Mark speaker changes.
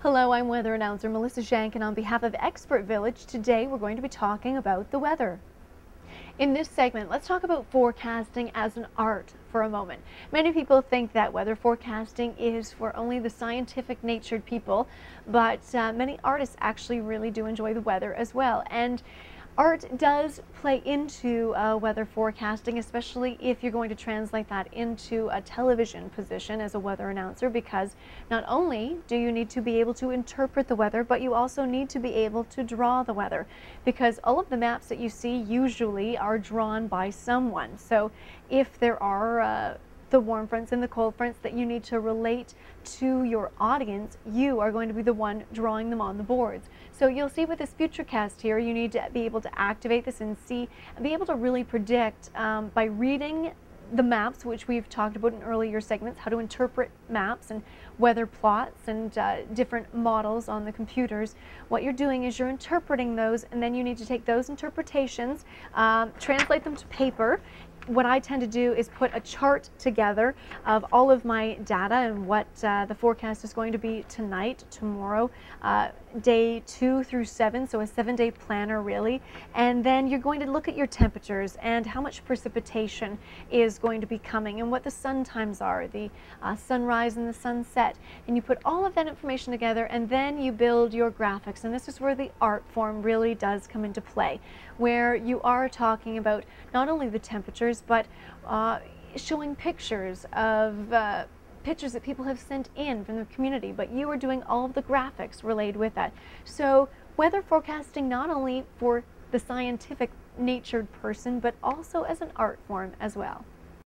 Speaker 1: Hello, I'm weather announcer Melissa Schenk, and on behalf of Expert Village, today we're going to be talking about the weather. In this segment, let's talk about forecasting as an art for a moment. Many people think that weather forecasting is for only the scientific natured people, but uh, many artists actually really do enjoy the weather as well. And Art does play into uh, weather forecasting, especially if you're going to translate that into a television position as a weather announcer, because not only do you need to be able to interpret the weather, but you also need to be able to draw the weather, because all of the maps that you see usually are drawn by someone. So if there are uh, the warm fronts and the cold fronts that you need to relate to your audience, you are going to be the one drawing them on the boards. So you'll see with this Futurecast here, you need to be able to activate this and see, and be able to really predict um, by reading the maps, which we've talked about in earlier segments, how to interpret maps and weather plots and uh, different models on the computers. What you're doing is you're interpreting those, and then you need to take those interpretations, um, translate them to paper, what I tend to do is put a chart together of all of my data and what uh, the forecast is going to be tonight, tomorrow, uh, day two through seven, so a seven day planner really. And then you're going to look at your temperatures and how much precipitation is going to be coming and what the sun times are, the uh, sunrise and the sunset. And you put all of that information together and then you build your graphics. And this is where the art form really does come into play, where you are talking about not only the temperatures, but uh, showing pictures of uh, pictures that people have sent in from the community, but you are doing all of the graphics related with that. So weather forecasting not only for the scientific natured person, but also as an art form as well.